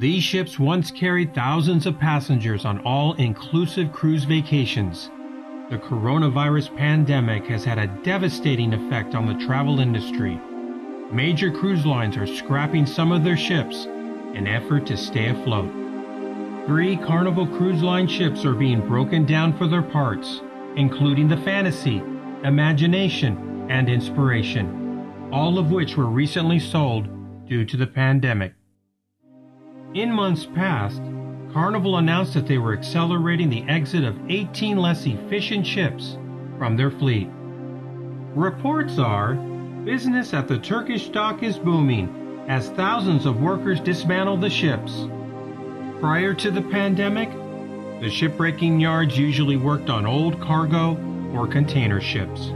These ships once carried thousands of passengers on all inclusive cruise vacations. The coronavirus pandemic has had a devastating effect on the travel industry. Major cruise lines are scrapping some of their ships in effort to stay afloat. Three Carnival Cruise Line ships are being broken down for their parts, including the Fantasy, Imagination, and Inspiration, all of which were recently sold due to the pandemic. In months past, Carnival announced that they were accelerating the exit of 18 less efficient ships from their fleet. Reports are business at the Turkish dock is booming as thousands of workers dismantle the ships. Prior to the pandemic, the shipbreaking yards usually worked on old cargo or container ships.